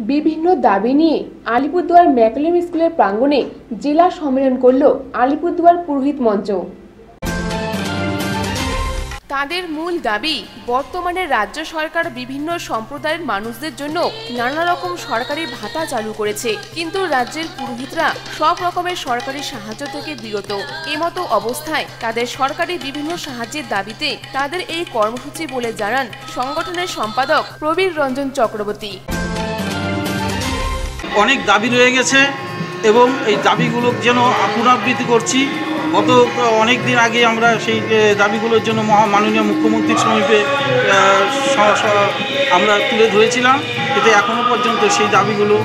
বিভিন্ন দাবি নিয়ে আলিপুরদুয়ার ম্যাকলেম স্কুলের প্রাঙ্গণে জেলা সম্মেলন করল আলিপুরদুয়ার পুরোহিত মঞ্চ। তাদের মূল দাবি, বর্তমানে রাজ্য সরকার বিভিন্ন সম্প্রদায়ের মানুষদের জন্য নানা রকম সরকারি ভাতা চালু করেছে। কিন্তু রাজ্যের পুরোহিতরা সব রকমের সরকারি সাহায্য থেকে বিরত। এমতো অবস্থায় তাদের সরকারি বিভিন্ন সাহায্যের দাবিতে তাদের এই কর্মসূচি বলে জানান সংগঠনের সম্পাদক প্রবীর রঞ্জন চক্রবর্তী। অনেক দাবি রয়ে গেছে এবং এই দাবিগুলো যেন পুনরাবৃত্তি করছি। গত অনেক দিন আগে আমরা সেই দাবিগুলোর জন্য মহা মাননীয় মুখ্যমন্ত্রীর সমীপে আমরা তুলে ধরেছিলাম। কিন্তু এখনও পর্যন্ত সেই দাবিগুলো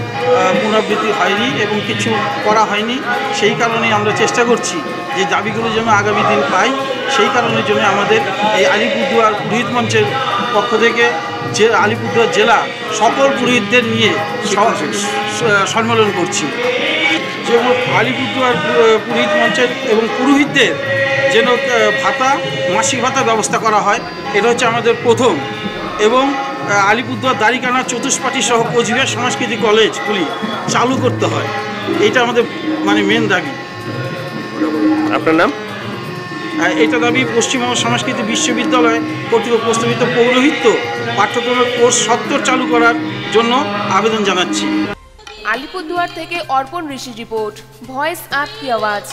পুনরাবৃত্তি হয়নি এবং কিছু করা হয়নি। সেই কারণে আমরা চেষ্টা করছি যে দাবিগুলো যেন আগামী দিন পাই। সেই কারণের জন্য আমাদের এই আলিপুরদুয়ার পুরোহিত মঞ্চের পক্ষ থেকে যে আলিপুরদুয়ার জেলা সকল পুরোহিতদের নিয়ে সম্মেলন করছি। যেমন আলিপুরদুয়ার পুরোহিত মঞ্চের এবং পুরোহিতদের যেন ভাতা মাসিক ভাতা ব্যবস্থা করা হয় এটা হচ্ছে আমাদের প্রথম। এবং আলিপুরদুয়ার দাড়িকানা চতুষ্পাঠী সহ কোচবিহার সংস্কৃতি কলেজগুলি চালু করতে হয়। এটা আমাদের মানে মেন দাবি। আপনার নাম? এটা দাবি পশ্চিমবঙ্গ সংস্কৃতি বিশ্ববিদ্যালয় কর্তৃপক্ষ প্রস্তাবিত পৌরোহিত্য পাঠ্যক্রমের কোর্স সত্তর চালু করার জন্য আবেদন জানাচ্ছি। আলিপুরদুয়ার থেকে অর্পণ ঋষির রিপোর্ট, ভয়েস আপ কি আওয়াজ।